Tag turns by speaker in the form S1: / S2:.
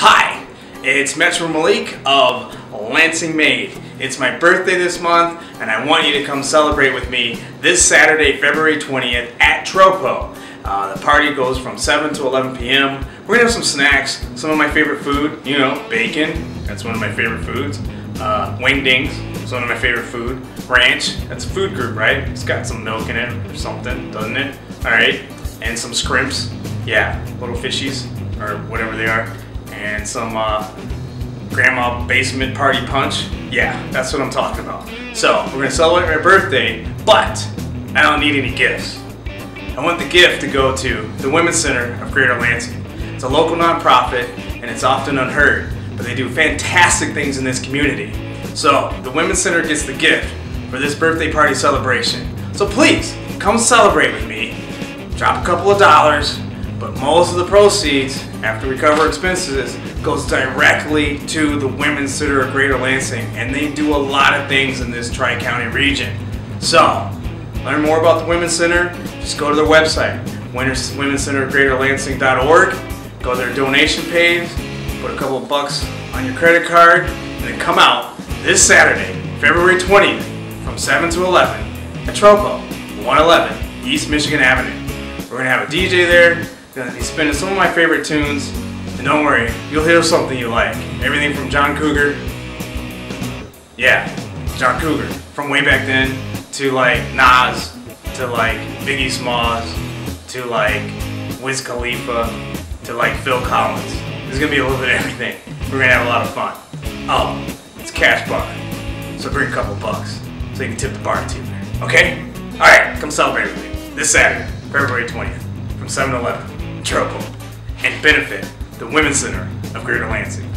S1: Hi, it's Metro Melik of Lansing Made. It's my birthday this month, and I want you to come celebrate with me this Saturday, February 20th at Tropo. Uh, the party goes from 7 to 11 p.m. We're gonna have some snacks, some of my favorite food, you know, bacon, that's one of my favorite foods. Uh, wingdings, it's one of my favorite food. Ranch, that's a food group, right? It's got some milk in it or something, doesn't it? All right, and some scrimps, yeah, little fishies, or whatever they are and some uh, grandma basement party punch. Yeah, that's what I'm talking about. So we're gonna celebrate my birthday, but I don't need any gifts. I want the gift to go to the Women's Center of Greater Lansing. It's a local nonprofit and it's often unheard, but they do fantastic things in this community. So the Women's Center gets the gift for this birthday party celebration. So please, come celebrate with me. Drop a couple of dollars, but most of the proceeds, after we cover expenses, goes directly to the Women's Center of Greater Lansing, and they do a lot of things in this Tri-County region. So, learn more about the Women's Center, just go to their website, Women's Center of Greater Lansing.org, go to their donation page, put a couple bucks on your credit card, and then come out this Saturday, February 20th, from 7 to 11 at Tropo, 111 East Michigan Avenue. We're gonna have a DJ there, Gonna be spinning some of my favorite tunes. And don't worry, you'll hear something you like. Everything from John Cougar. Yeah, John Cougar. From way back then to like Nas, to like Biggie Smalls, to like Wiz Khalifa, to like Phil Collins. There's gonna be a little bit of everything. We're gonna have a lot of fun. Oh, it's cash bar. So bring a couple bucks so you can tip the bartender. Okay? Alright, come celebrate with me. This Saturday, February 20th, from 7 to 11. Tropo and benefit the Women's Center of Greater Lansing.